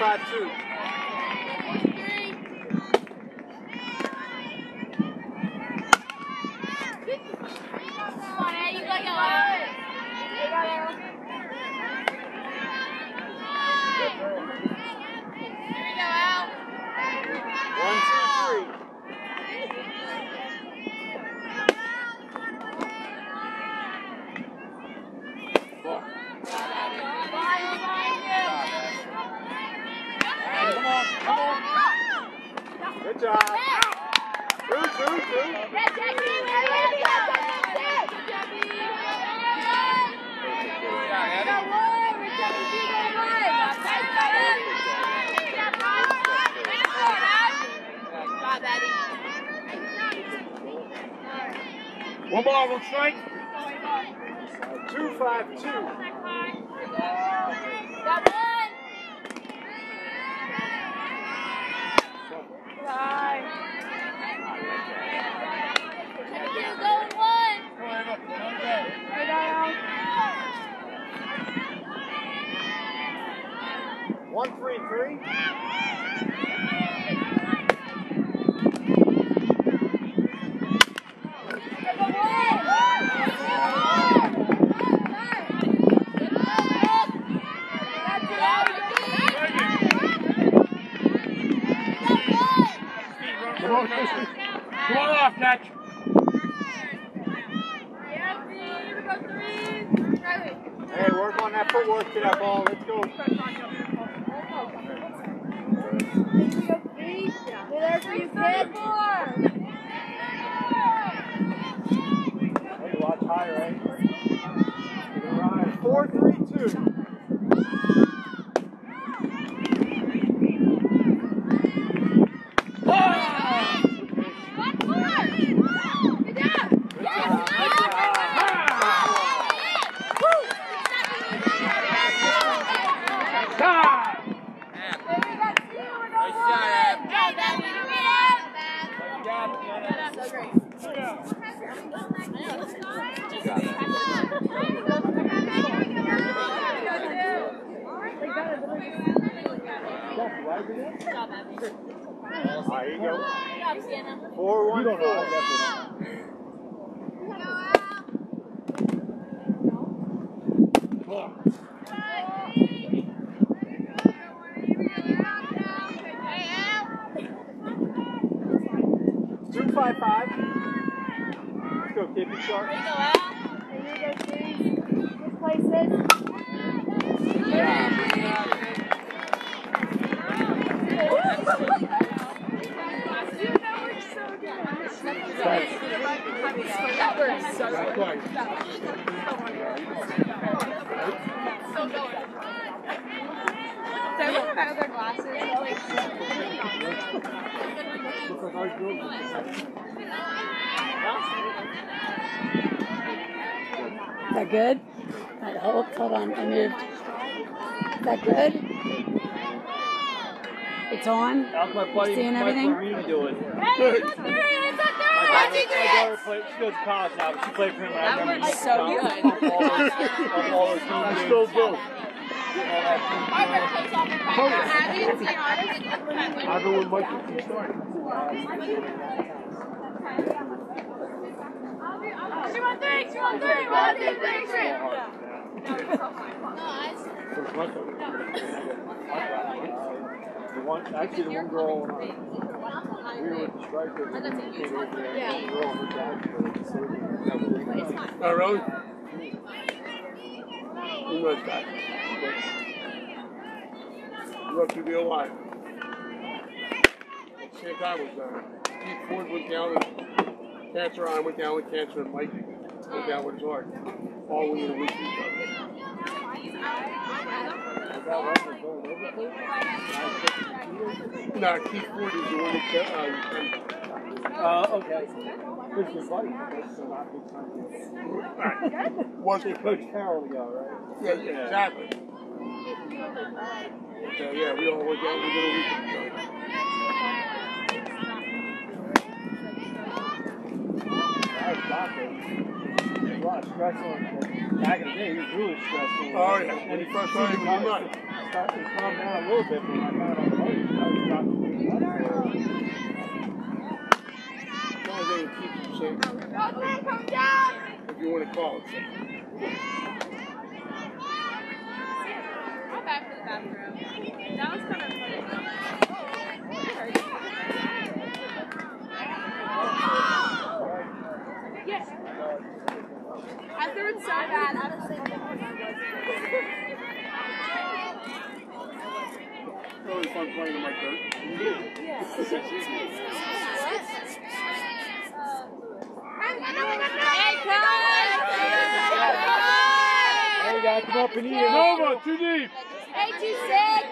One five two. There you go. Four one four. Two five five. Let's go, kid. Be sharp. Not quite. Look like I Is that good? I hope. Hold on, I moved. Is that good? It's on. How's my buddy Seeing Mike everything? Marini doing? Good. My daughter, my daughter played, she goes to college now, but she played for him. I remember was so was good. Of all those, of all those I team still games. do. I've been with Mike since he started. Since my time. The one, actually, the one girl, uh, we were at the and we came over there, and the girl, her dad, was serving. That was really nice. Oh, really? Who was that? You up to be alive. At the same time was uh, Keith Ford went down with cancer. I went down with cancer, and Mike went down with his heart. All within a week of each other. No, Keith Ford is the one that kept, uh, Uh, okay. Who's your buddy? That's not big time. was They coach Carroll together, right? Yeah, yeah, exactly. So yeah, we all went down within a week of each other. That was doctor. There's a lot of stress on. Back in the day, he was really stressful. Oh yeah, he first started, nuts. started to calm down a little bit, but when I got on safe, Come down. if you want to call it. I'm back for the bathroom. That was kind of I threw it so bad. I was like, It's always fun playing in my dirt. Hey, Hey, you gotta come up and eat it. Nova, too deep. Eight two six.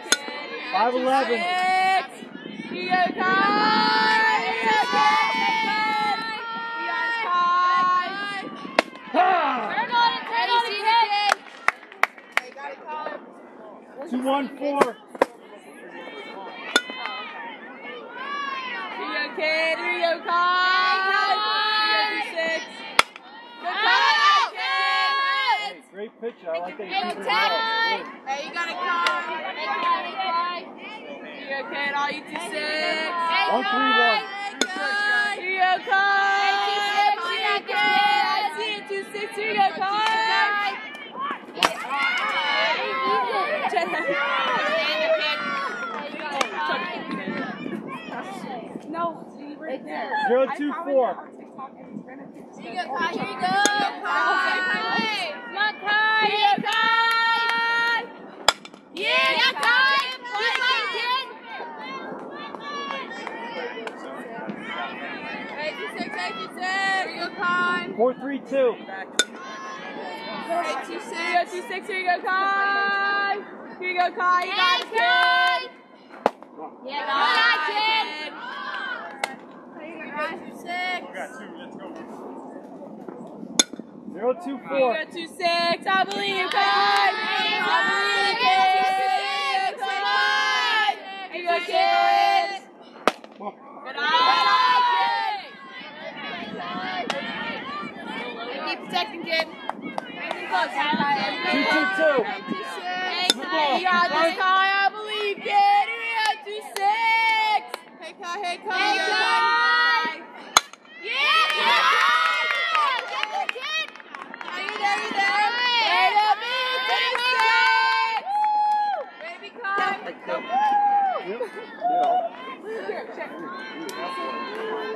5'11. Six. You go, Kai. You go, Kai. You guys, Kai. Ha! Turn on it, turn on it, kid. got it, Kai. 214. Here you go, kid. Here you go, Kai. Here you go, two six. Go, Kai. Kid. Hey, great picture. I like that you Hey, keep it Ted. Hey, you got it, Kai. Hey, Kai. Hey, Kai. Here you go, kid. All you two six. One, three, one. Here you go, Kai. Hey, two six. You got this, kid. I see it, two six. Here you go, Kai. No, right there. Zero, two, four. Here you go, Kai. Here you go, Kai. Not Kai. Here you go, Kai. Yeah, Kai. Kid. Eight two six, eight two six. Here you go, Kai. 432. Eight two six. Here you go, two six. Here you go, Kai. Here you go, Kai. You got it, kid. Yeah, got it, kid. Eight two six. Zero, two, Here four. you go, two six. I believe you, Kai. I believe you, kid. Come on. Here you go, kids. Good eye, kid. Keep protecting, kid. Close, Two, two, two. Hey, Kai, you got this, Kai. I believe, kid. Here you go, two six. Hey, Kai. Hey, Kai. Hey, Kai. Yeah, kid. Get the kid. Are you there? You there? Way to be two six. Way to be Kai. Yep. Yeah.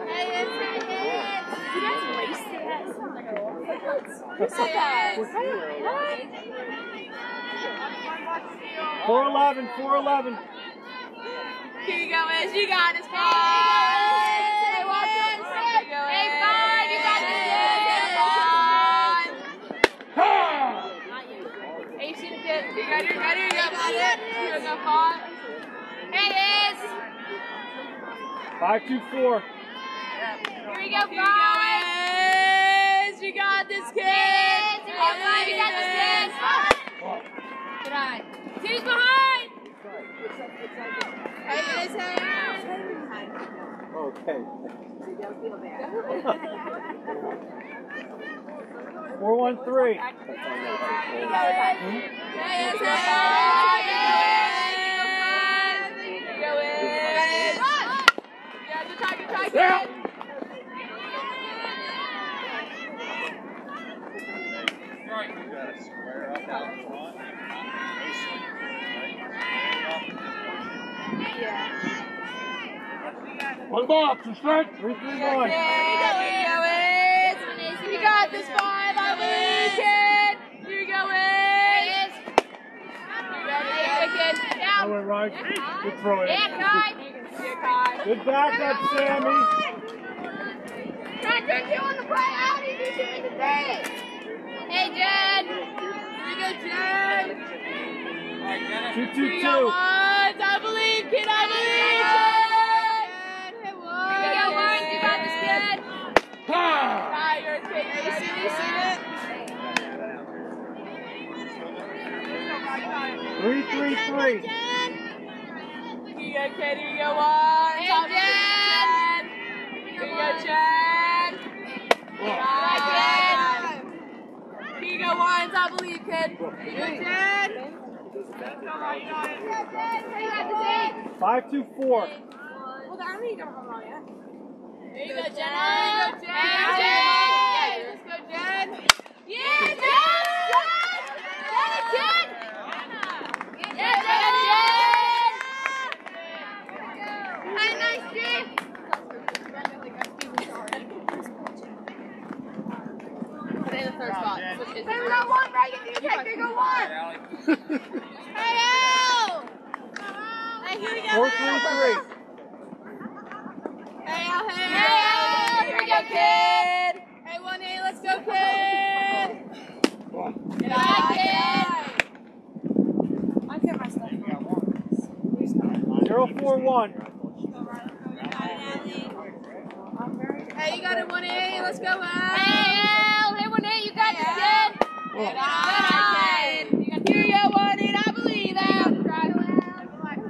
Hey, it's hey, it's. You guys lace that. It sounds like a Hey, it's. 411, 411. Here you go, Ish. You got this, Five. Hey, watch this. Here you go, Hey, Five. You got this, Ish. Ha! Hey, you see the kid? You got it? You got it? You got it? Here you go, Five. Hey, Ish. 524. Here we go, Five. You got this, kid. Here you go, Five. You got. Good eye. Two's behind. Hey, Ish. Hey. Okay. Four one three. Yeah. One ball, two strike. Three three one. You got this five, I believe, kid. Here you go, Wiz. Here you go, kid. That went right. Good throw. Yeah, in. Kai. Here, Kai. Good backup, Sammy. Kai, turn two on the play. Out. He's shooting the three. Hey, Jen. Here you go, Jen. Two Here two you go, two. Woods. I believe, kid. I believe, kid. Hey, Woods. Here you go, Woods. You got this, kid. Ha! Kai, you're a kid. You got it. You see it? Three three. Here you go. Here you go, Woods. Hey, Jen. Here you go, Jen. Here you go, Wines. I believe, kid. Here you go, Jen. Five two four. There you go, Jen. There you go, Jen. Yeah, let's go, Jen. Yeah. Jen. Jen. Jen. Yeah, Jen. Jen. Hey, nice, Jen. Put it in the third spot. Hey, we got one, Reagan. You can take, there go, one. Hey, Al. Hey, here we go. Four three three. Hey, Al, hey, Al. Here we go, kid. Hey, 1A, let's go, kid. Good eye, kid. Zero four one. Hey, you got it, 1A. Let's go, Al. Hey, Al. Hey, you got this, kid. Good eye, kid. Here you go, 1A. I believe, Al.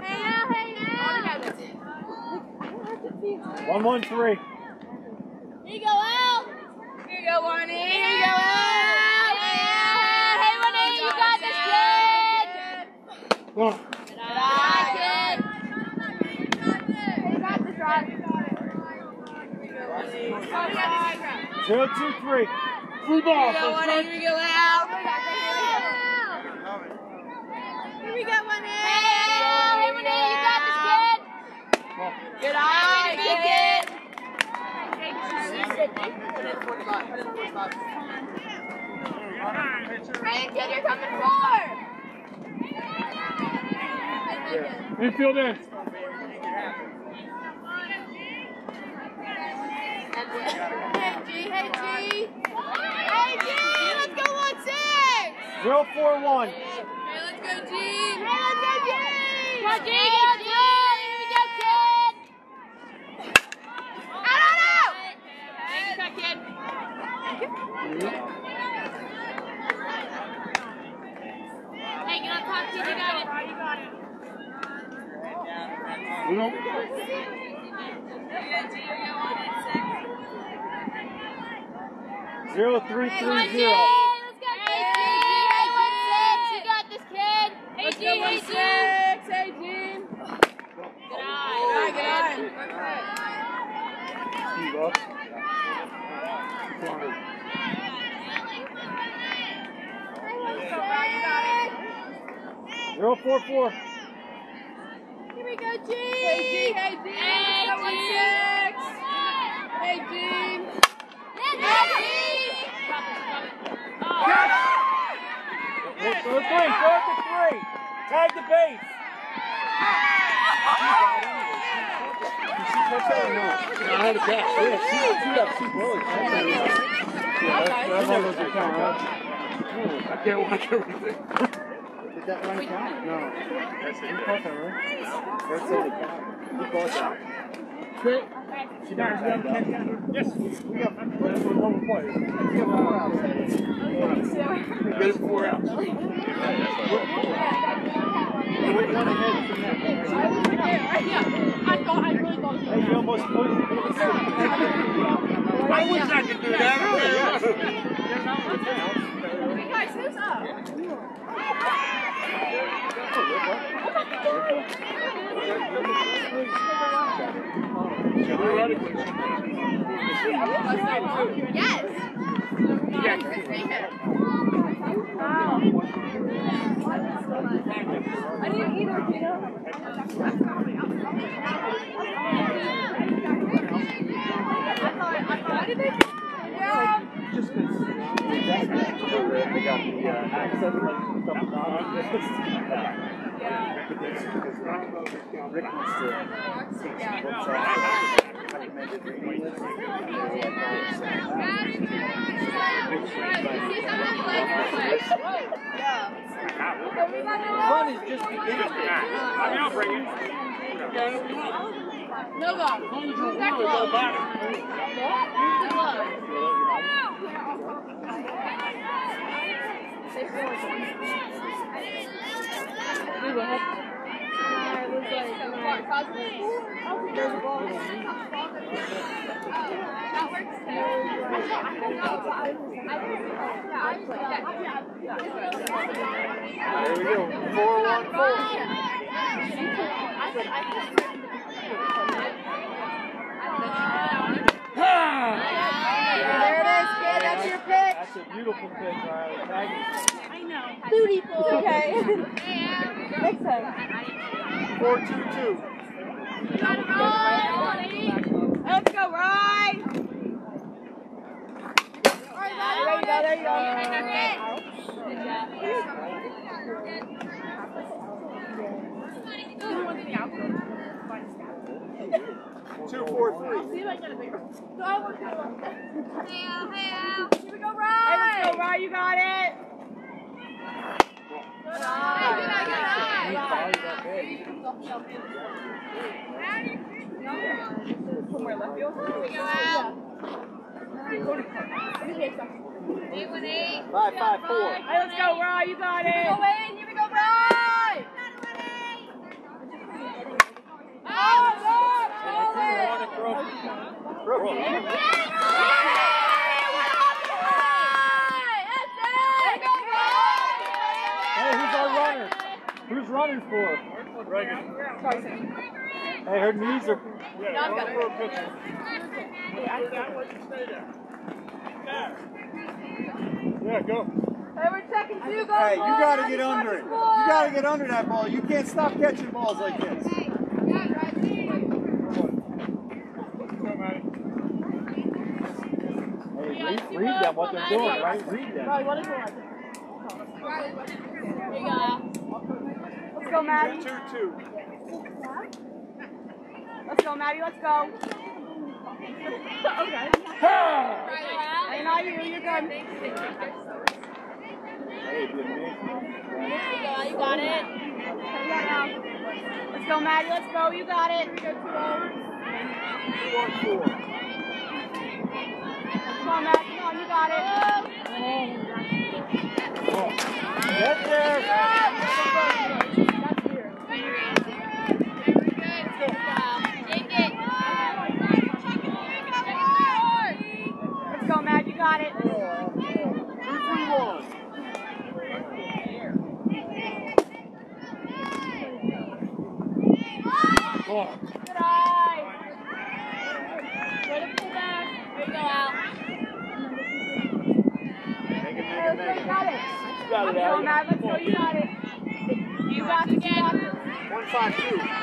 Hey, Al, hey, Al. One one three. Here you go, Al. Here you go, 1A. Here you go, Al. Hey, Al. Hey, 1A, you got this, kid. One. Good eye, kid. You got oh, this, Rod. Zero two three. Free ball. Here we go, one in, here we go, Al. Here we go, one in. Hey, Al. Hey, one in, you got this, kid. Good eye, kid. Put it in the fourth spot. Put it in the fourth. Hey, kid, you're coming forward. Infield in. Hey, G. Hey, G. Hey, G. Let's go, one six. Zero four one. Hey, let's go, G. Hey, let's go, G. Go, G. Go, G. Here we go, kid. Hey. You it. Got it. Zero three three zero. Let's go, Hey, G. Hey, one six. You got this, kid. Hey, G. Hey, G. Hey, G. Good eye. Good eye. Good eye. Steve up. Zero four four. Here we go, G. Hey, G. Hey, G. Hey, G. Hey, G. Hey, G. Throw three. Throw it to three. Tag the base. I had a catch. Yeah, she, she got two bullets. Yeah, that's, that's how those count, right? I can't watch everything. Did that run count? No. That's it. You caught that, right? That's it. it count. You caught that. Okay. She got she got a catch down. Yes. We got that's for one play. We got four outs. Get it four outs. One ahead from that. I thought, I really thought. Hey, you almost poisoned I wish I could do that. Hey, guys, who's up? Yes. I didn't either, Gina. Why did they? Yeah. Just because they got the uh, access and stuff on this. Rick wants to teach books on recommended reading lists. Fun is just beginning. I mean, I'll bring it. Nova. Move that glove. Move the glove. Move ahead. There we go. Four one four. There it is, kid. That's your pick. That's a beautiful pitch, Riley. Tag it. Booty pool. It's okay. Next time. Four two two. Let's go, Ryan. There you go, there you go. Two four three. Here we go, Ryan. Hey, let's go, Ryan. You got it. Good eye. He fouled that big. Five five four. Hey, let's go, Ryan. You got it. Go in. Here we go, Ryan. Oh, look. Brooke. Hey, who's our runner? Who's running for? Reagan. Hey, her knees are. Yeah, run for a pitcher. Yeah, go. Hey, we're checking two goals. Hey, you gotta get under it. You gotta get under that ball. You can't stop catching balls like this. Go, Matty. Hey, read, read them what they're doing, right? Read them. Riley, what is it? Here you go. Let's go, Maddie. Two two. Let's go, Maddie. Let's go. okay. Hey, not you. You're good. Hey, it'd be. You got it. Let's go, Maddie. Let's go. You got it. Two one four. On, Maddie. Come on. You got it. Get there. Let's go, Matt. You got it. Good eye. Way to pull back. There you go, Al. You got it. Two.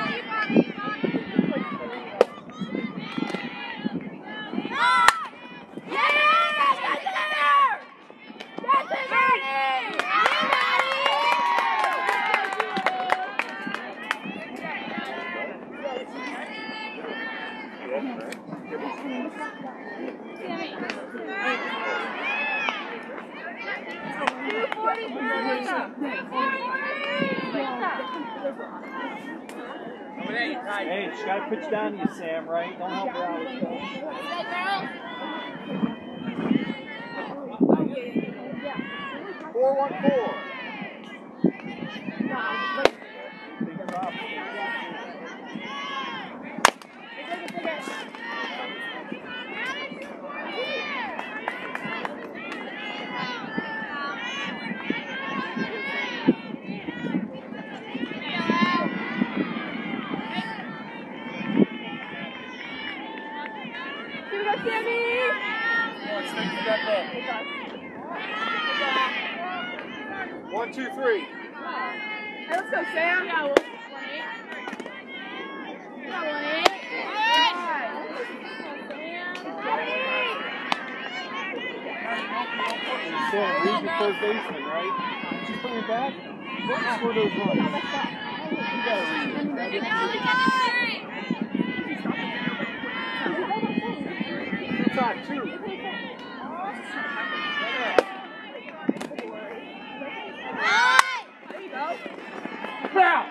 Hey, she gotta pitch down to you, Sam, right? Don't help her out. Four one four. Big drop. Here we go, Sammy. One, two, three. Hey, let's go, Sam. Yeah, one Sam, read the third baseman, right? She's playing back. What were those runs? You gotta read it. Two five two. Foul.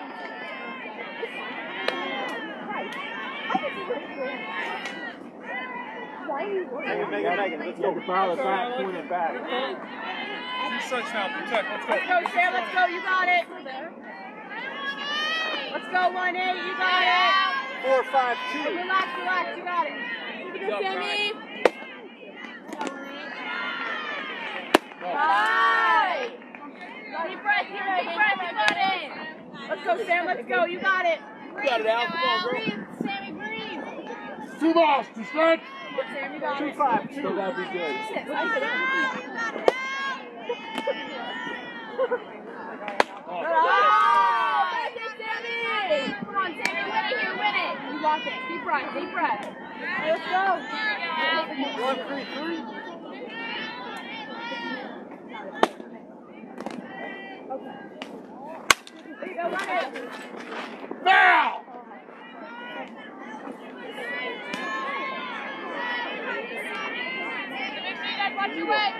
Megan, let's go. Sam. Let's go. You got it. Let's go, 1 8. You got it. four, five, two. Relax, relax, you got it. Keep it Sammy. Right. Deep breath here, deep breath, you got it. Let's go, Sam, let's go, you got it. You got it, Al. Come on, girl. Sammy, breathe. Two balls to stretch. Sam, you got Two, it. five, two. So that'd be good. Oh, back Sammy. Come on, Sammy, win it here, win it. You got it. Deep breath, deep breath. Hey, let's go. One, three, three. There you go, run it. Foul! Watch your way.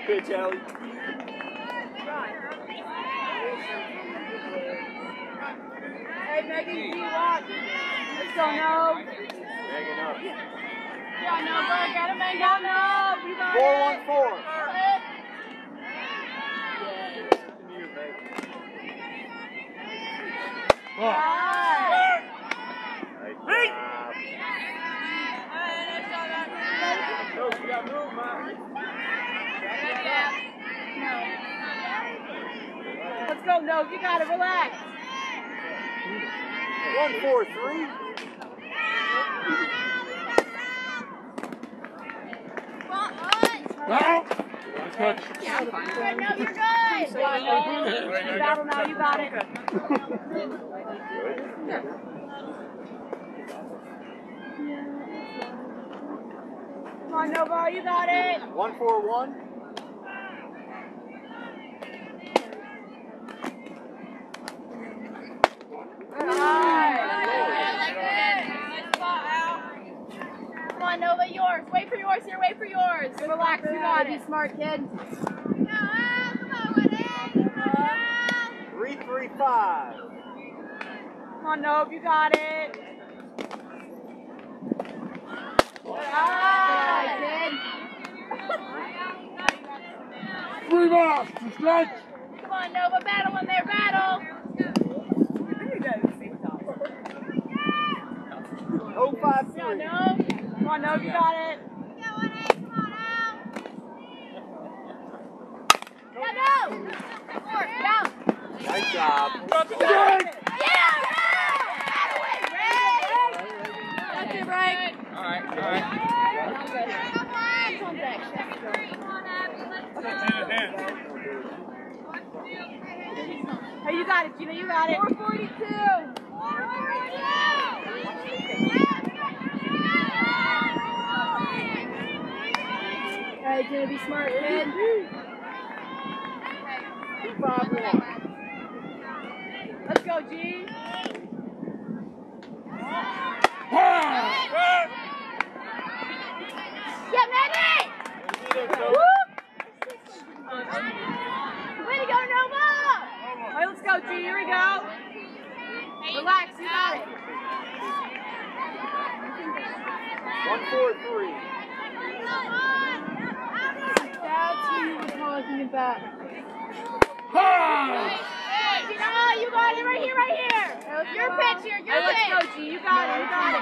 pitch, Allie. Hey, Megan, do you watch? Let's go, no. Hanging up. Yeah, no, go get him, Megan. No, you got Four, it. one, four. Right. Nice job. Coach, you got move, man. Let's go, you got it, relax. One, four, three. Foul! Nice touch. Good, no, you're good. Battle now, you got it. Come on, Nova, you got it. One, four, one. Come on, Nova, yours. Wait for yours here, wait for yours. Relax, you got it. smart, kid. Three, three, five. Come on, Nova, you got it. Alright, kid. Three balls stretch. Come on, Nova, battle in there, battle. Oh, five, Yeah, three. no. Come on, Nova, you got it. Yeah, no. Down. Nice job. Strike! It, Ray. That's it, Ray. All right, all right. Hey, you got it, Gina, you got it. 442. Hey, Gina, be smart, kid. Let's go, G. Foul! Yeah, Manny! Woo! Way to go, Nova! All right, let's go, G. Here we go. Relax, you got it. One, four, three. That's who you were talking about. Foul! Hey, you know, you got it right here, right here. Your pitch here, your Hey, pitch. let's go, G. You got it. You got it.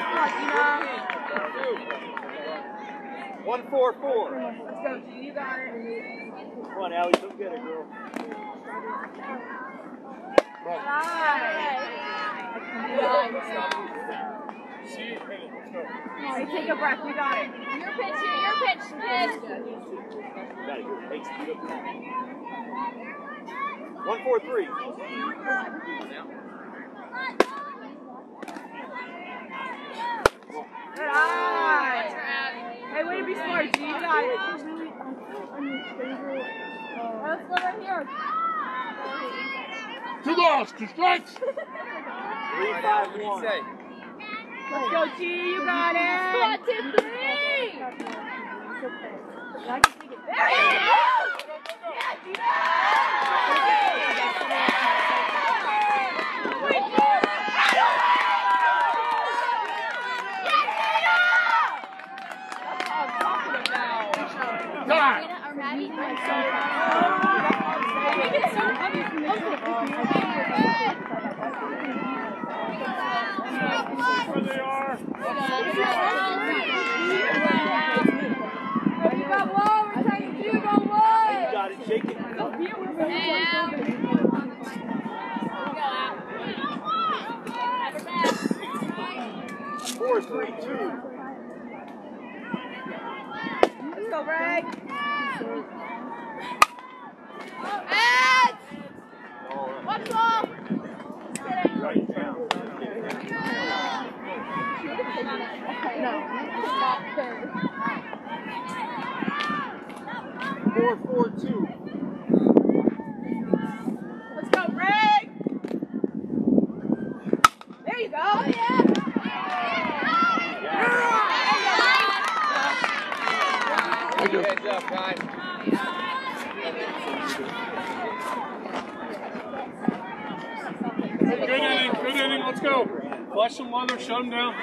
Come on, Gina. One, four, four. Let's go, G. You got it. Come on, Allie, come get it, girl. Hey, take a breath. You got it. Your pitch here, your pitch, kid. One, four, three. Good eye. Hey, way to be smart, G. You got it. Let's go right here. Two balls, two strikes. Three, five, one. Let's go, G. You got it. One, two, three. There you go. Time. Or Maddie. Where they are. You got one. We're trying to do go one. Got it, shake it. Four, three, two. Let's go, Greg. Watch ball. Right down. Four, four, two. Let's go, Greg. There you go. Oh, yeah. Thank you. Heads up, guys. Good inning, good inning. Let's go. Flush some leather, shut them down.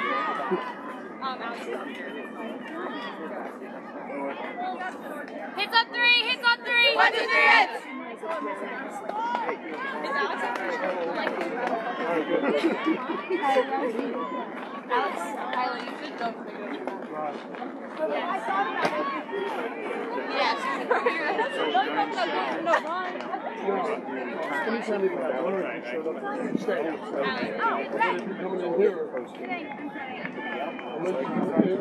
Hits on three. Hits on three. One, two, three. Hits. Alex, Kyla, you should go for it. Yes. Anytime you got one, you showed up. Stay. If you're coming in here, unless you come in. DeAndre, DeAndre. One, two, three. What, what do you want? I have all I'm picking up. No, but no, it made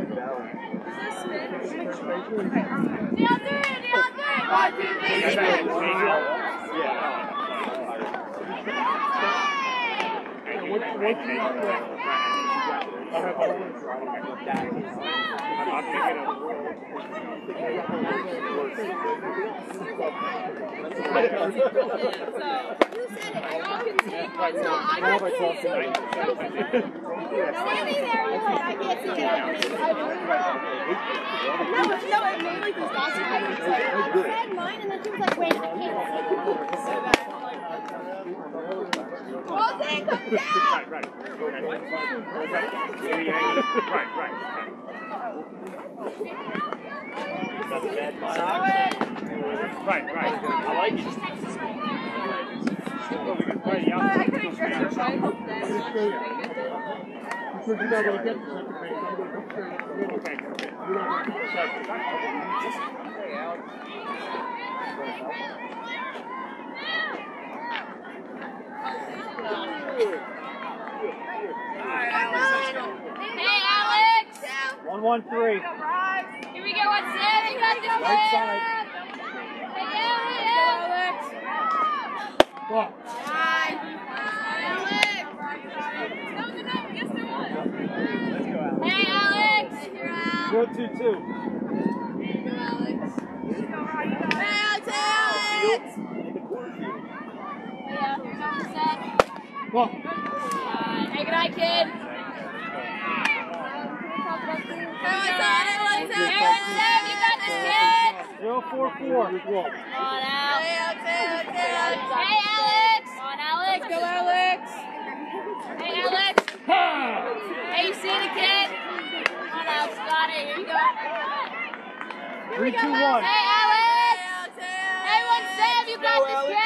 like this awesome. I had mine, and then she was like, wait, I can't. So then come. Right, right. Right, right. Right, right. I like it. I couldn't get her, but I hope that. You're not get straight up the middle. Okay. You're not get the second. Hey, Alex. One, one, three. Here we go. What's it? You got this Right side. Hey, Alex. Well, Hey, Alex. Alex. Four, two, two. Hey, Alex. Hey, Alex. Alex. Yeah, here's our set. well. Hey, good night, kid. Hey? Hey? Hey. Zero, four, four. Well, Come on, Alex. Hey, Alex. Hey, Alex. Hey, Alex. Come on, Alex. Go, Alex. Hey, Alex. Hey, you see the kid? Come on, Alex. Got it. Here you go. Three, two, one. Hey, Alex. Hey, one Sam. You got this, kid.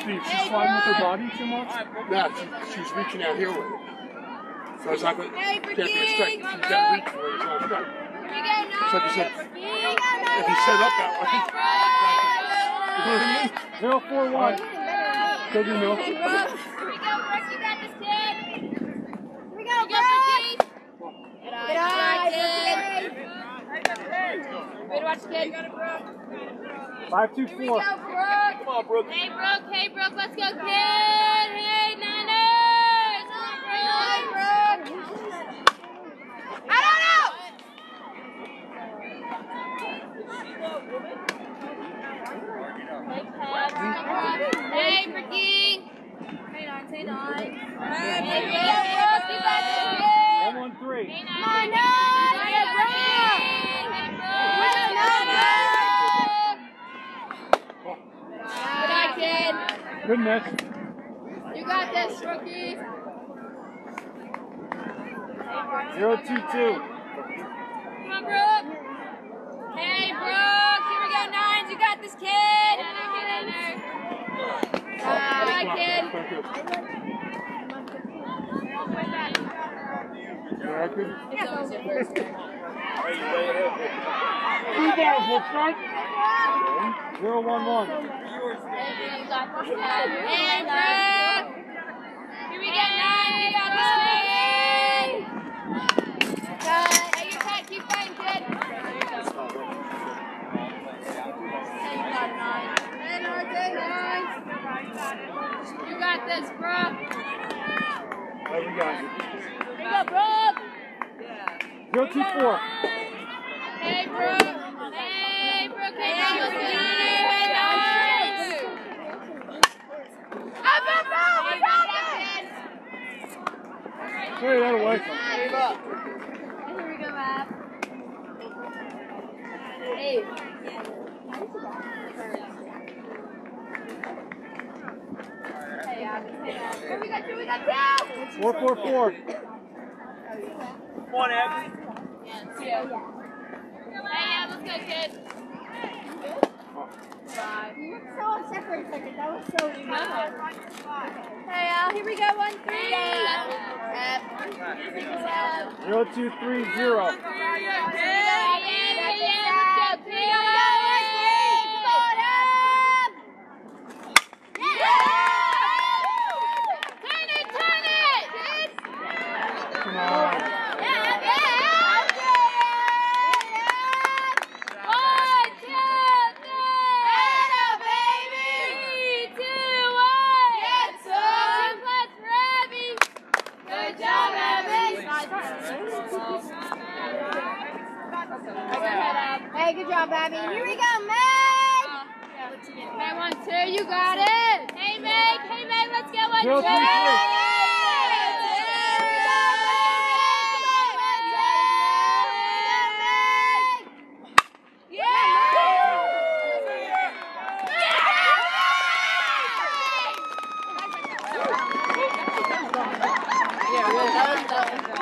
Steve, she's sliding with her body too much? No, she, she's reaching out here with it. So it's not going to Hey, can't be a strike. Brigitte, She's come got reach for it. It's not a strike. Here we go, It's like you said, nine. if he set up that way, you know what I mean? Zero four one. Go do no. Here we go, Brooke, you got this kid. Here we go, You got Brooke. Brigitte. Good Good eye, kid. Way to watch, kid. Five two Here we go, Brooke. Come on, Brooke. Hey, Brooke. Hey, Brooke. Let's go, kid. Hey, Niners. Come on, Brooke. I don't know. Hey, Bricky. Hey, Nine. Say nine. Hey, Brooke. You got this, kid. One one three. Hey, Nine. Hey, Good eye. Good miss. You got this, rookie. Zero two two. Come on, Brooke. Hey, Brooke. Here we go, nines. You got this, kid. Get in there. Kid. Thank you. Yeah, good. It's always your first. Two balls will strike. Zero one one. Hey, you got this, kid. Hey, Brooke. Here we go, nine. You got this, kid. Hey, you got keep fighting, kid. Hey, you got nine. Norte, nine. You got this, Brooke. There we go. Here we go. Zero two four. Hey, Brooke. Hey, Brooke. Hey, Brooke. Hey, nice. Up, up, up. We Uh, got. Carry that away. Here we go, Matt. Hey. Here we go, here we go, two. Four four four. Hey, yeah, let's go, kid. Five. You look so upset for a second. That was so weird. Hey, Al, here we go, one, three. Zero two three zero. Yeah, yeah, let's go, kid. Turn it, turn it, kid. Come on. One, two, three. Three, two, one. Two plus for Abby. Good job, Abby. Hey, good job, Abby. Here we go, Meg. Hey, one, two, you got it. Hey, Meg. Hey, Meg, let's go. One, Zero, two. three, three. I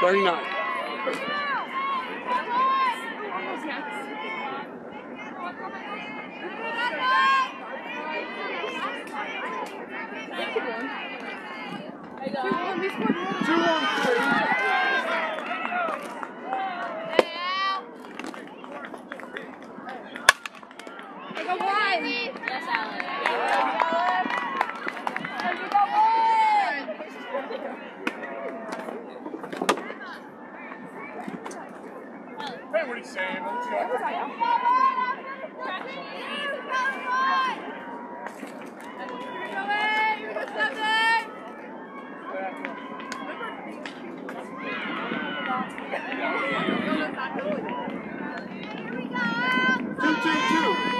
Thirty-nine. Two one. Two. Take a one. Yes, Alan. Two, two, two.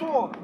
пошел.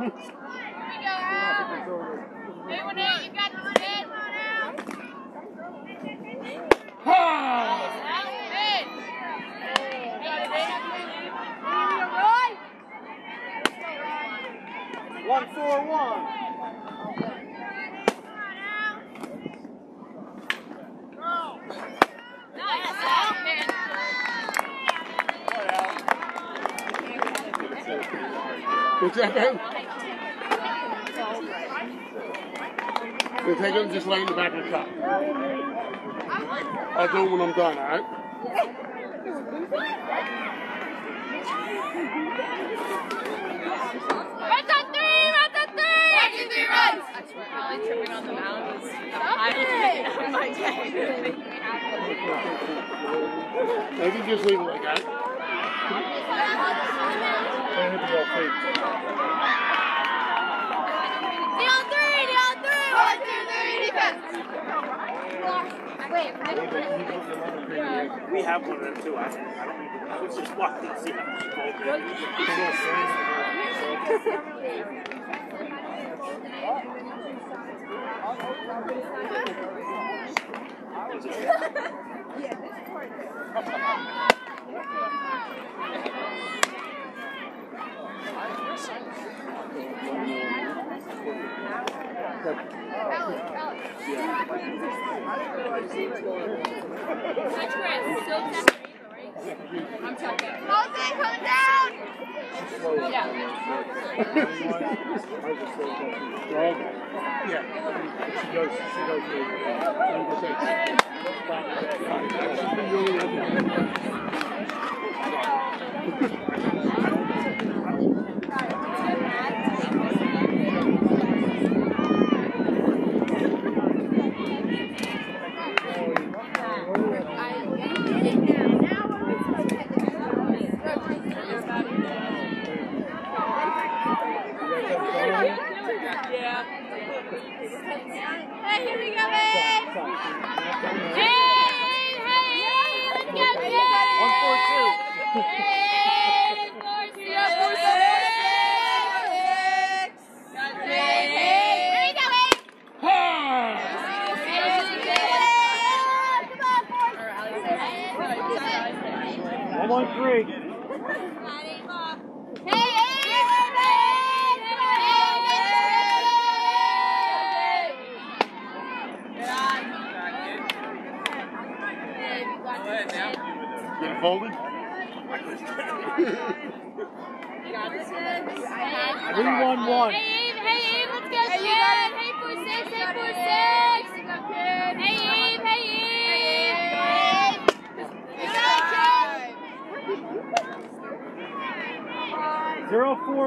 One, four, one. What's that? Take it and just lay in the back of the cup. I'll do it when I'm done, all right? Runs on three, runs on three! One, two, three, runs! I swear, Holly tripping on the mound was the highlight of my day. Maybe just leave it like that. Don't hit the ball fake. Knee on three, knee on three! One, two, three, defense! Wait, We have one of them too. I, I don't even. I was just watching to see how she called it. I'm talking. Jose, come down! Yeah. yeah. She goes, she goes to 100%.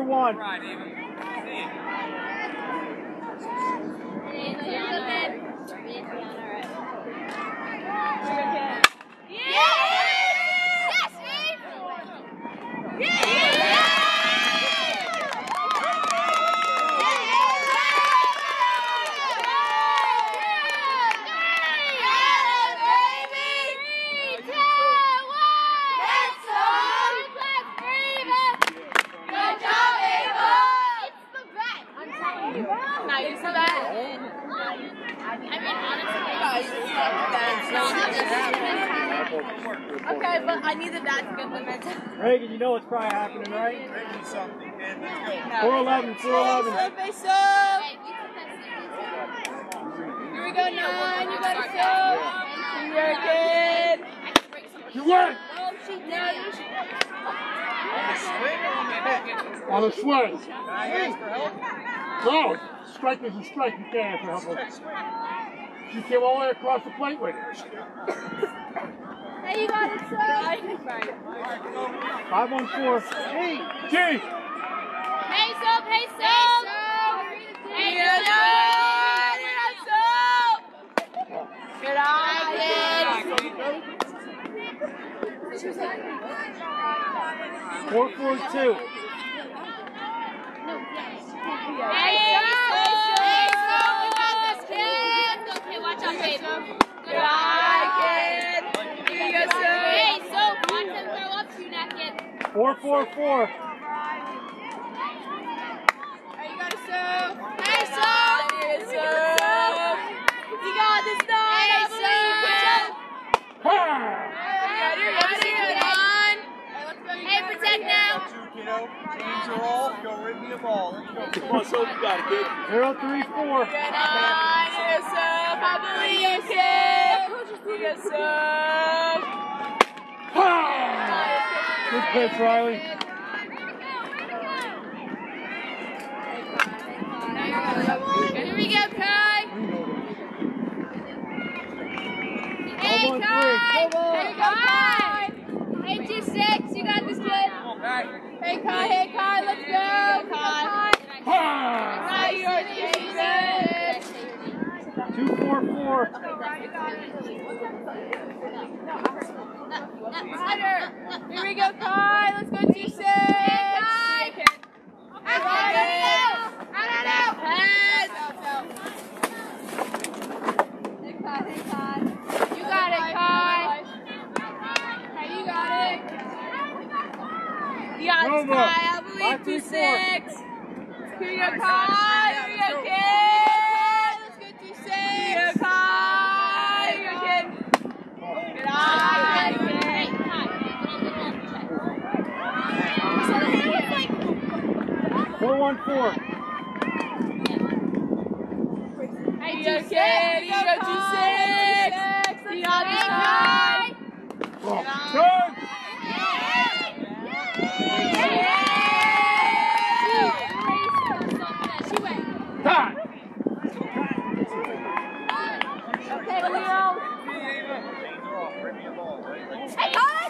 One. Nice. I mean, honestly, Okay, but I need the bat to get the next. Reagan, you know what's probably happening, right? Ready something, kid. Let's go. 411, 411. Face up. Here nine. You got it, so. You're good. You win! Oh, she did. On a swing. Can I ask for help? No, strike is a strike. You can't answer help. You came all the way across the plate with it. Hey, you got it, sir. Five on four. Hey. G. Hey, Soap. Hey, Soap. Hey, Soap. Hey, Soap. Good eye, Four four two. Hey, Soap. Hey, Soap. You got this, kid. Okay, watch out, babe. Good eye, kid. Here you go, Soap. Hey, Soap. Watch them throw up, you naked. Four four four. Hey, you got it, Soap. Hey, Soap. Hey, Soap. You got this, dog. Hey, Soap. Ha! Hey, protect now. Two, kiddo. Change your roll. Go rid me a ball. Let's go. Come on, Soap, you got it, kid. Zero three four. Good on yourself. I believe you can. Yourself. Good pitch, Riley. Here we go, Kai. Hey, Come Kai. three. Come on. Hey, Kai. Hey, two six. You got this, kid. Hey, Kai. Hey, Kai. Let's go. Kai. Ha! Kai, you're two six. Two four four. Here we go, Kai. Let's go, two six. Hey, Kai. Hey, Kai. I don't know. Head. Hey, Kai. Hey, Kai. You got it, Kai. Hey, you got it. You got this, Nova. I believe Five, two four. six. Here you go, Kai. Here go, kid. Let's go, two six. Here you go, Kai. Here you go, kid. Good eye, kid. Four one four. Hey, you go, kid. You go, two six. You got this, Kai. Good! Time! Okay, Leo. Rid me a ball. Right? Like, Hey, Kai.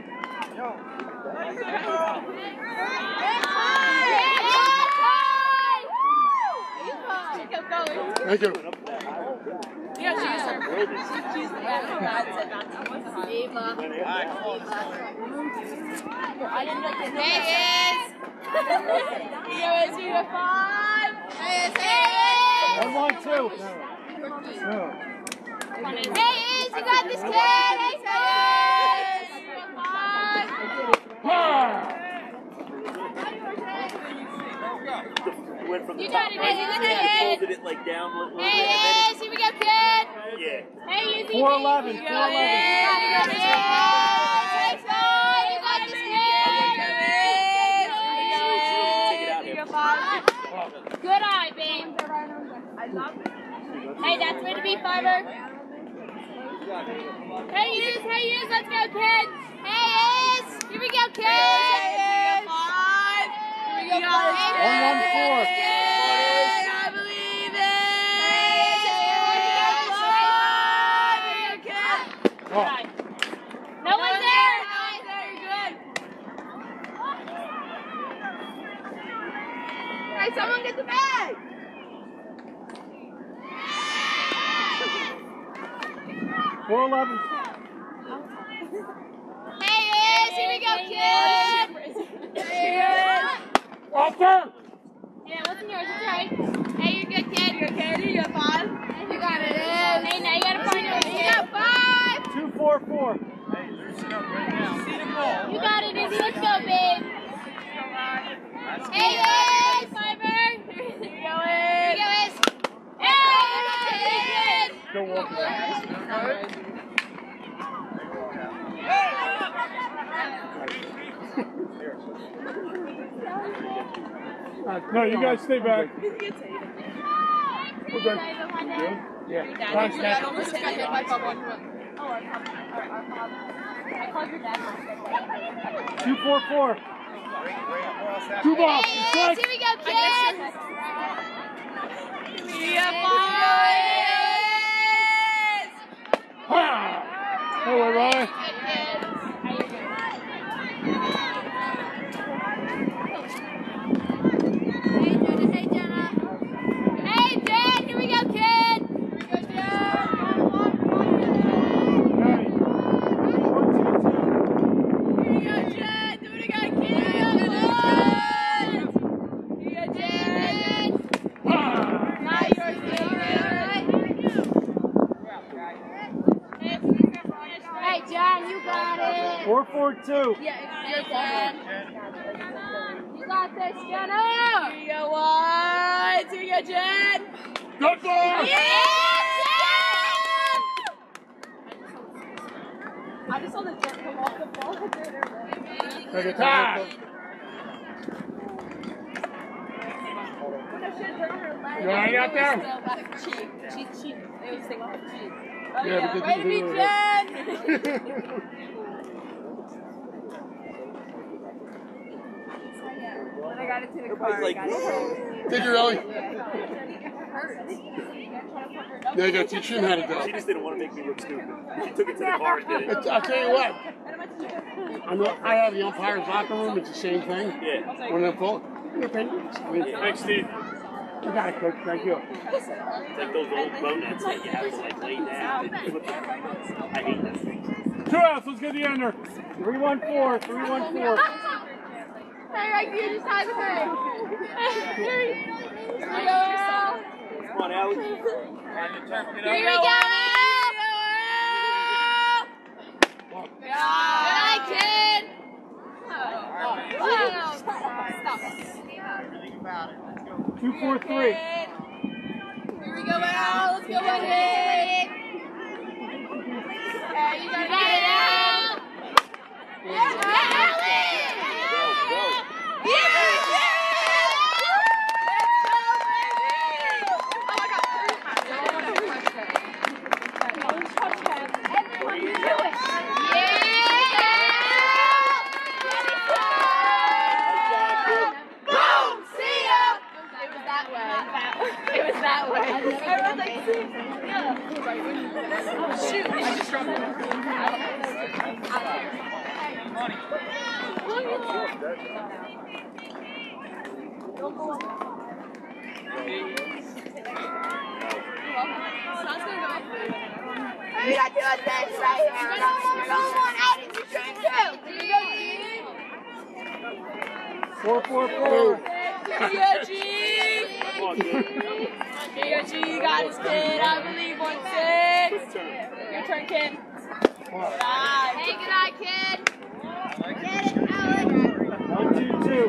kid. Why is your guy all the way over there? Two race. Thank you. One one two. No. Hey, Iz, you got this kid. Hey, Iz. Ha! Went from the You top got it, right Izzy, and look at it. folded it like down a little bit. Hey, Iz, here we go, kid. and then- Yeah. Hey, Izzy. Four eleven. Here Four you go, eleven. Iz. You got this kid. Hey, Sai, you got this kid. Here you go, five. Good eye, babe. Hey, that's way to be, Fiver. Hey, Iz, hey, Iz, let's go, kid. Hey, Iz, here we go, kid. Hey, Iz. Five. Here we go, five. One, one, four. I believe it. Hey, Iz, five. Here we go. Oh. No one's there. No one's there. You're good. Hey, someone get the bag. Four eleven. Hey, Iz, here we go, kid. Hey, Walter! Yeah, what's in yours? It's right. Hey, you're good, kid. You're good. You got five. You got it. Iz. Hey, now you gotta find yours. You got five. Two four four. Hey, loosen up right now. See the ball. You got it, Izzy. Let's go, babe. Hey, Iz. Fiver. Here you go, Iz. Here you go, Iz. Hey, No, you guys stay back. Okay. Yeah. Thanks, I Dad. almost got hit by someone. Two four four. Two balls. Yes, here we go, kids. Yeah, boys! Hey, wait, Ryan. Hey, Jenna. Hey, Jenna. Hey, Jen. Here we go, kid. Here you go, Jen! Do it again, kid! Here you go, Jen! Now you're Hey, John, you got it. Four four two. Yeah, you're Jen. You got this, Jenna. Here you go, one. Here you go, Jen. Good ball. I just saw the Jen come off the ball. Take a time. You all right out there? Cheek. Cheek, cheek. It was thing off the cheek. Yeah, Oh, yeah. because Way to you- be Jen! When I got into the car, I got it. Did you really? Yeah, you got to teach him how to do She it. just didn't want to make me look stupid. She took it to the car and did it. I'll tell you what. I know I have the umpire's locker room. It's the same thing. Yeah. When they're full. Your opinion? I mean, Thanks, Steve. You got it, coach. Thank you. It's like those old bow nets that you have to like lay down and flip it. I hate those things. Two outs. Let's get the under. Three one four. Three one four. Hey, right here, just hide behind. Here we go. Come on, Allie. Here we go. Good night, kid. Two four three. Here we go, Al. Let's go, Wendy. Hey, you You got it, it out. Al. Boom! See ya! It was that way. It was that way. Everyone's like, see ya. Oh, shoot. I just dropped it. Four four four. Here, G. Come on, dude. Here, G. Got this, kid. I believe one six. Your turn, kid. Five. Hey, good night, kid. Get it, Alex. One two two.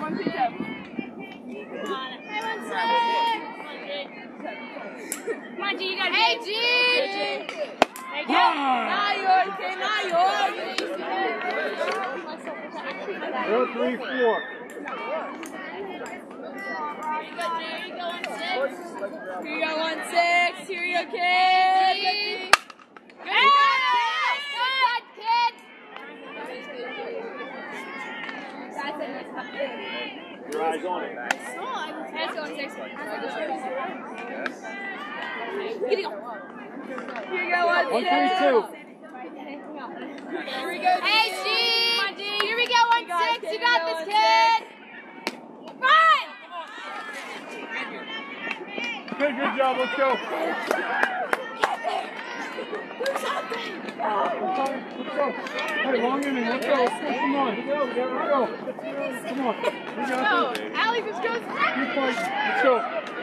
One, two, seven. Come on, G, you got Hey, G. Hey, G. Ah! Now yours, kid. Now yours. Zero three four. Here you go, one six. Here you go, kid. Good kid. Your eyes on it. Let's go, six. Here you go, one One six. three two. Here we go, Hey, G. Here we go, one six. You got this, kid. Run. Good, good job. Let's go. Let's go. Hey, long inning. Let's go. Come on. Let's go. Let's go. Come on. We got this. Allie just goes. Keep fighting. Let's go.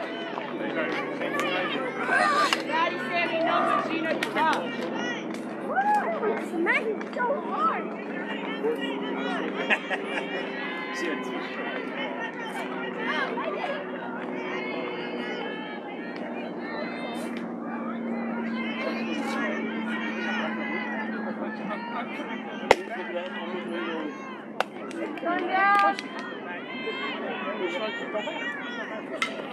Daddy said he you know you love. Mac Hey,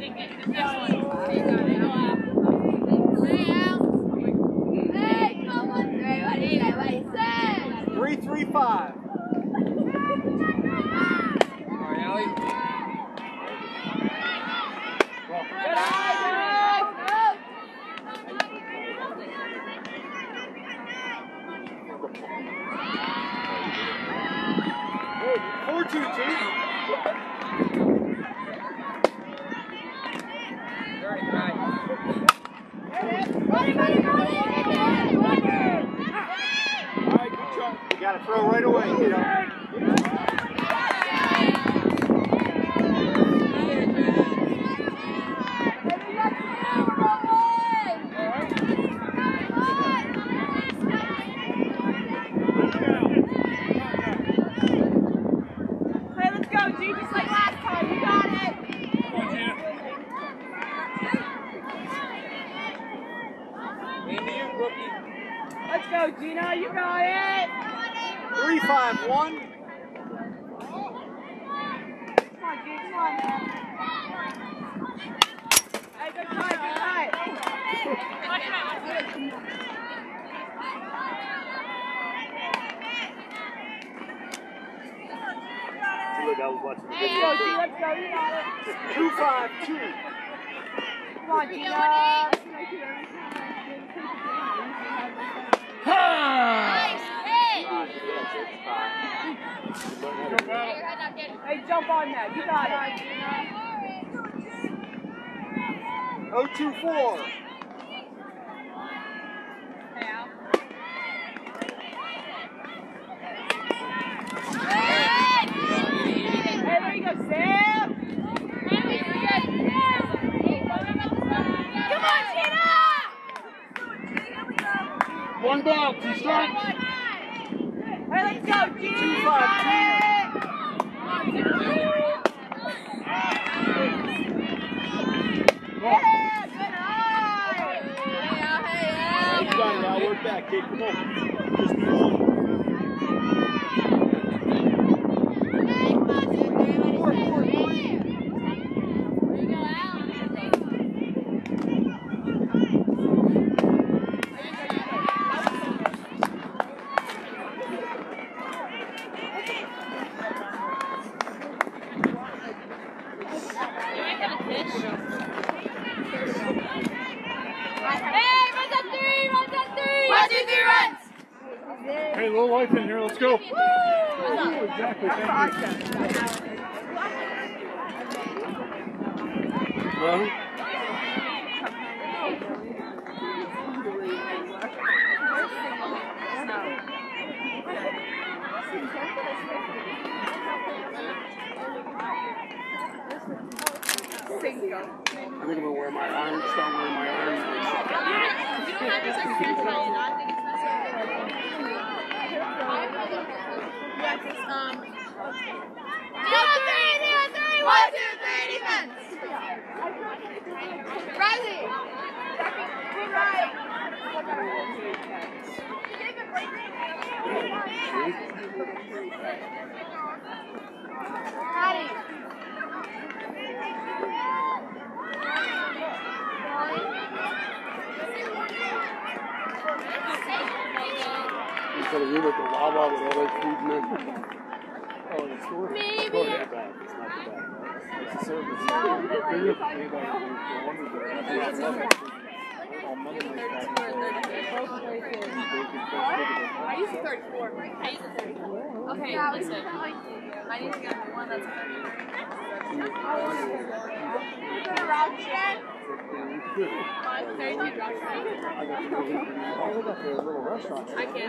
Take it. The next one.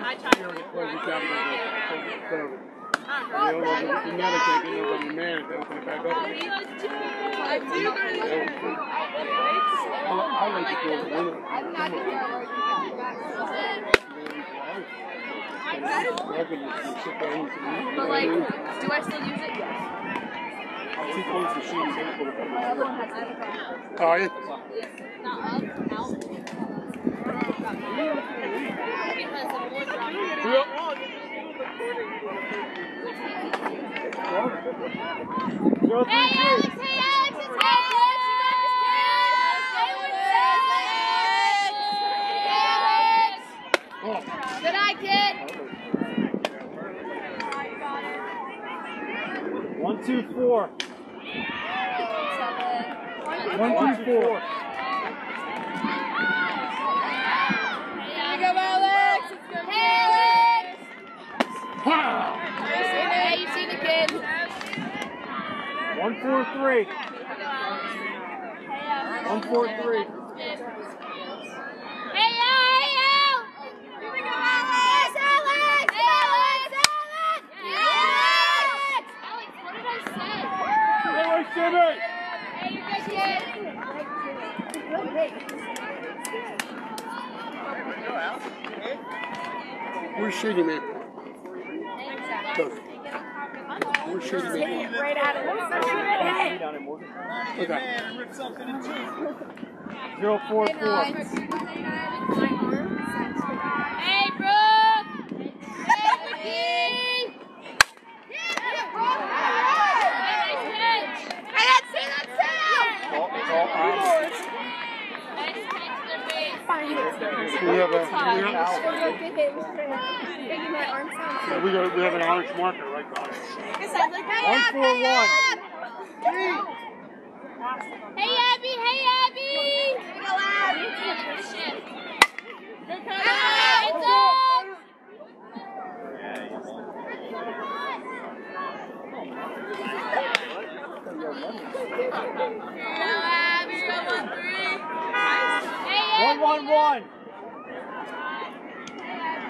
I'm not going But like, do I still use it? Yes. Two points to shoot. so put it back. Oh, yeah. Not up, out. Because the wood dropped. Hey. Alex, hey Alex, it's Alex. Hey Alex. Good night, kid. One, two, four. One, two, four. Here you go, Alex. Hey Alex. Hey, you see the kid? One, four, three. One, four, three. Hey, yo, hey, yo! Here we go, Alex! Alex! Alex! Alex! Alex! Alex, what did I say? Hey, where's Jimmy? Hey, you're good, kid. Where's Shady Man? Look. Where's Shady Man? Right out of it. Down in Morgan. Okay. Zero, four, four. Hey, Brooke! Hey, Vicky! Hey, nice catch! Hey, that's it, that's it! All- It's all out. Nice catch, Libby. We have a, we have, we got, we have an orange marker right by it. One, four, one. Hey, Abby! Hey, Abby! Go, Abby! Shit. They're coming! It's up! Go, Abby! Go, one, three! Hey, Abby! one, one. We got this, Abby! Go, one, three! Let's go, kid. Great job, Steve.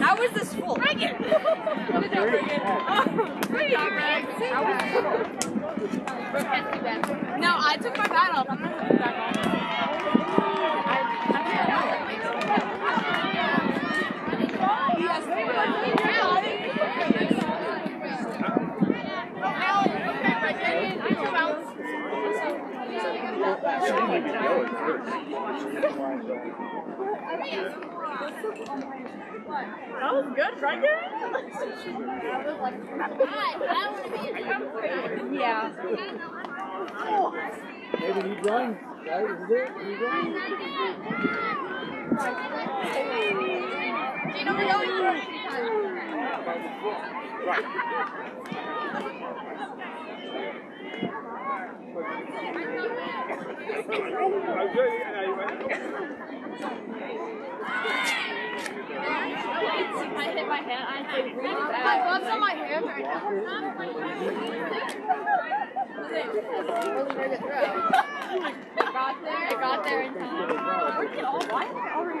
How was this full? Bring it! Good job, bring it. Bring it. How was No, I took my bat off. I'm not putting it back on. Yes, That was good, right, Gary? Yeah. Maybe he'd run. Right? Is it? He'd run. Gino, we're going. I hit my hand. I like really bad. My gloves on my hand right now. I got there. I got there in time. Why am I already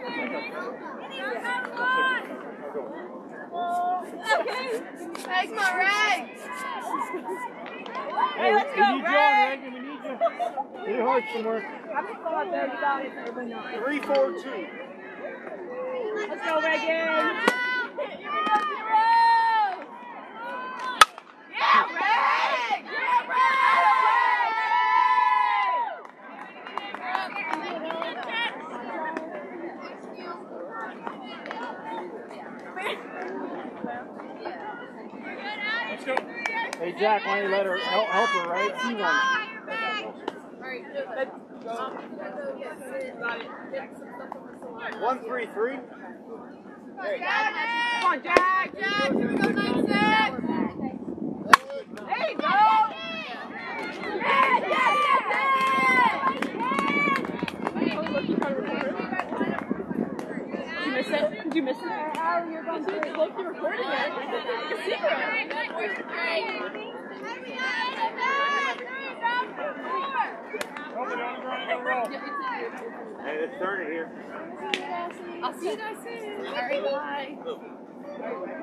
Come on, Ray. Hey, let's go, we need you. We need you. Hit it hard somewhere. I'm just going up there to down everybody knows. Three, four, two. Let's go, Reagan. Here we go. Yeah, Reg. Yeah, Let's go. Hey, Jack, why don't you let her help, help her, right? She won. One, three, three. Come on, Jack. Jack, here we go, nine six. There you go. Yeah, yeah, yeah, Did you miss it? Did you miss it? Oh, you're going to look, you're recording it. It's a secret. Hey, let's here. I'll see you guys soon. All right, bye.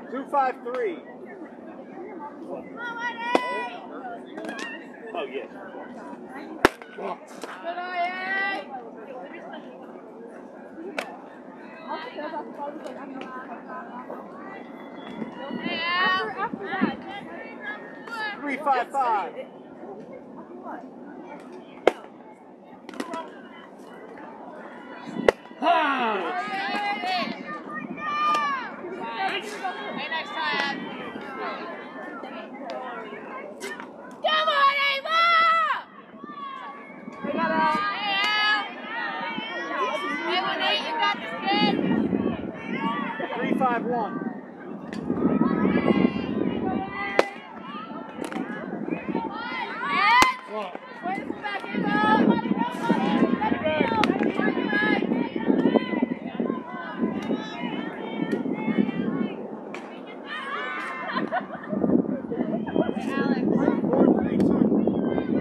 Two, five, three. Oh, yes. Good eye, After, after that. Three, five, five. Hey, next time. Come on, Ava! We got a. Hey, one eight, you got this kid. Three, five, one. Way to pull back, Ava! Let it go! Let it go! Four, three, two. Four, two, two.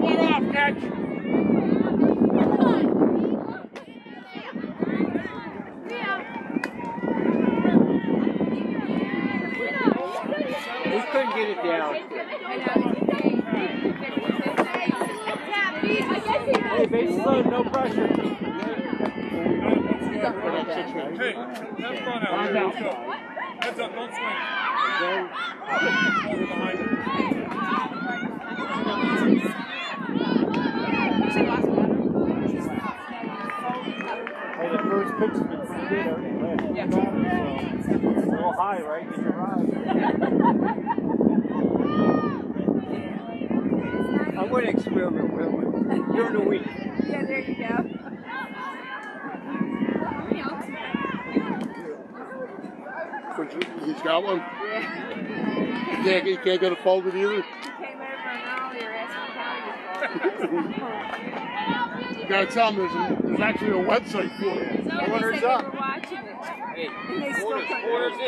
One off, catch. We couldn't get it down. Hey, base load, no pressure. Hey, have fun out Find there. out. Let's go. Heads up, don't swing. Go. Hold behind you. an experiment with him during the week. Yeah, there you go. Which he's got one. He can't, he can't get it folded either. He came over and earlier asking how you You gotta tell them there's, a, there's actually a website for it. So Orders they said up. they were watching it. Hey, And they still orders, couldn't- orders in.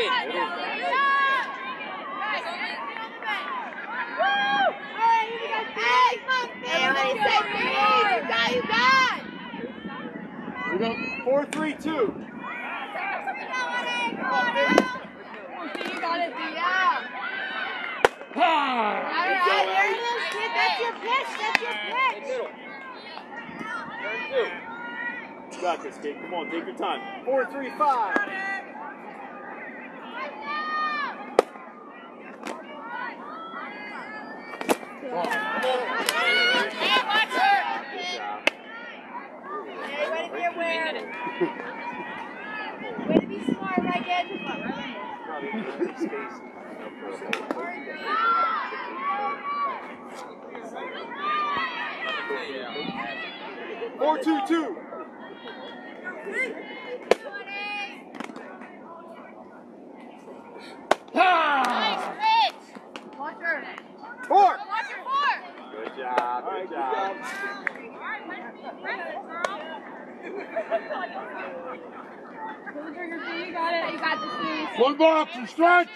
Hey, everybody say please. You got, you got. We got Four, three, two. You got it, yeah. Ha! All right, there it is, kid. That's your pitch. That's your pitch. middle. Turn two. You got this, kid. Come on, take your time. Four, three, five. Hey, watch her. Hey, way to be aware. Way to be smart, Megan. Four, two, two. Ha! pitch. Watch her. Four. Watch her four. Good job. Good job. You got it. You got this. One box and stretch.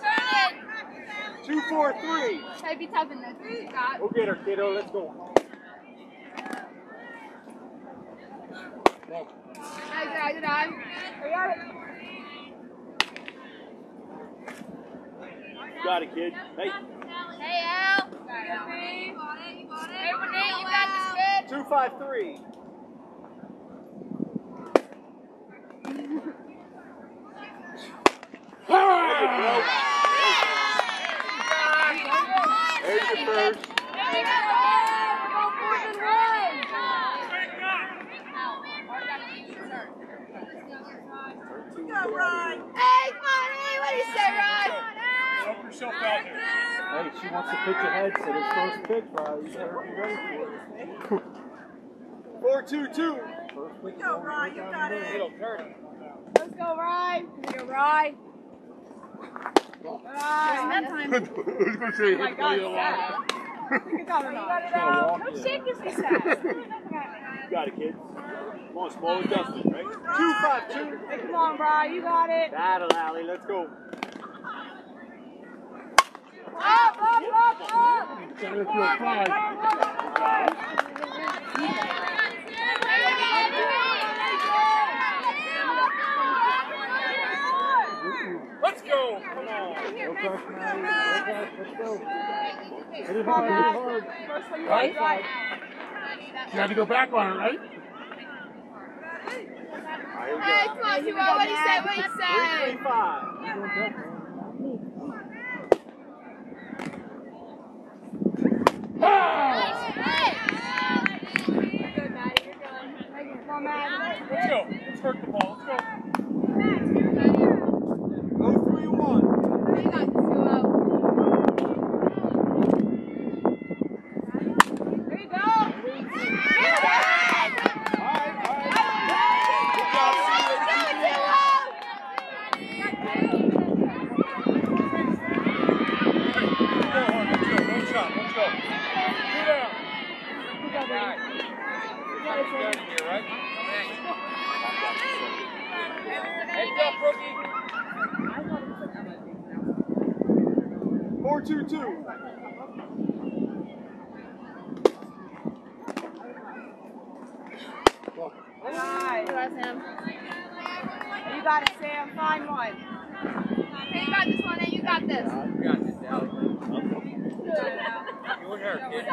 Turn Two, four, three. to be tough in this. Go get her, kiddo. Let's go. Nice good job. You got it. You got it, kid. Hey. Hey, Al. Hey, Renee, you got this, kid. Two, five, three. First. Hey, she wants to pitch ahead, so this first pitch, Riley, you better be ready for it. Four, two, two. First pitch, go, Ryan, you got it. Middle, turn it. Let's go, Rod. Let's go, Rod. Rod. Who's gonna say? Oh my God, sad. Don't shake this be sad. Got it, kid. Come on, small adjustment, right? Two, five, two. Hey, come on, Rod. You got it. Battle, Allie. Let's go. Up, up, up, up. Center field five. Let's go. Come on. No pressure, Riley. No. Let's go. It hard, hit hard. Right. You had to go back on it, right? Hey, come on. What you say? What do you Three, say? three, five. You're doing pressure. Good, Maddie. You're good. Come on, Maddie. Let's go. Let's work the ball. Let's go. Go, Heads up, rookie. Four, two, two. Nice. Sam. You got it, Sam. Find one. Hey, you got this one, and you got this. Uh, you got this, Allie. You and her, kid.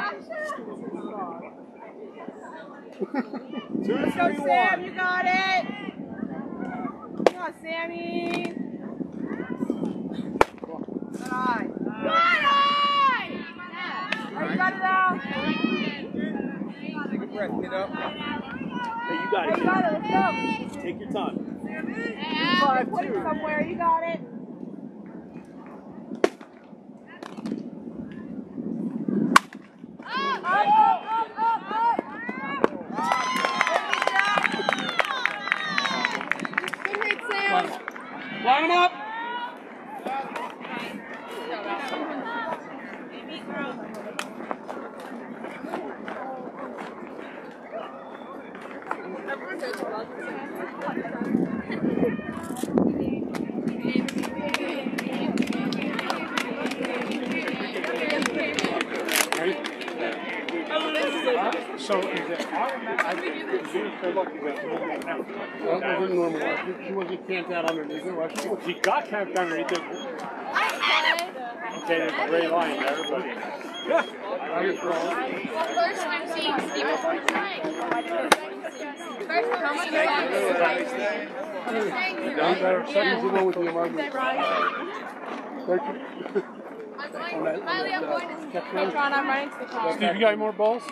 Two, Let's go, Sam. one. You got it. Come on, Sammy. Good eye. Take. Hey, Hey, your time. Five, Put it somewhere. You got it. Line them up. So is it automatic? I think it's very lucky that That wasn't normal. She wasn't camped out underneath it, was she? He got camped underneath it. Okay, there's a gray line there, but I was wrong. First time seeing Steve before tonight. First time seeing Steve. Down better. Second to go with the emergency. Miley, I'm going to. Hey, Tron, I'm running to the car. Steve, you got any more balls?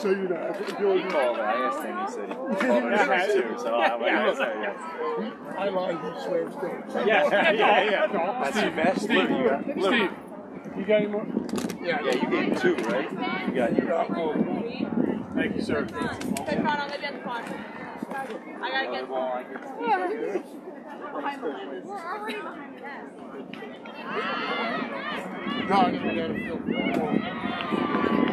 So you know, if you He called. I asked him. He said he called her too. So I went. I yes. I lied, he swears to. Yeah, yeah, yeah. That's your best. Steve, Lou, you got, Lou. Steve, you got any more? Yeah, Yeah, you gave two, right? You got. You got. Thank you, sir. Hey, Tron, I'm gonna be at the car. I gotta get. No, I never got a field.